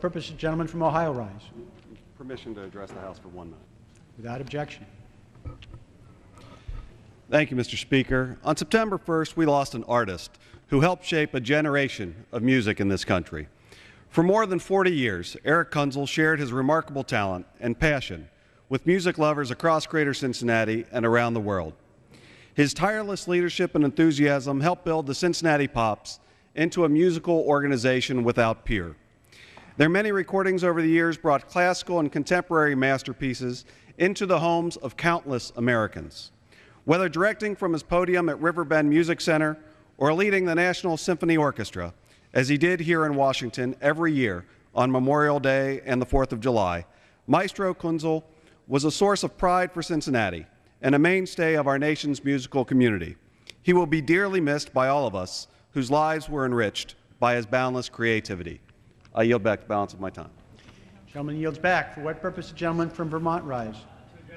what purpose the gentleman from Ohio rise? Permission to address the House for one minute. Without objection. Thank you, Mr. Speaker. On September 1st, we lost an artist who helped shape a generation of music in this country. For more than 40 years, Erich Kunzel shared his remarkable talent and passion with music lovers across Greater Cincinnati and around the world. His tireless leadership and enthusiasm helped build the Cincinnati Pops into a musical organization without peer. Their many recordings over the years brought classical and contemporary masterpieces into the homes of countless Americans. Whether directing from his podium at Riverbend Music Center or leading the National Symphony Orchestra, as he did here in Washington every year on Memorial Day and the 4th of July, Maestro Kunzel was a source of pride for Cincinnati and a mainstay of our nation's musical community. He will be dearly missed by all of us whose lives were enriched by his boundless creativity. I yield back the balance of my time. Gentleman yields back. For what purpose the gentleman from Vermont rise?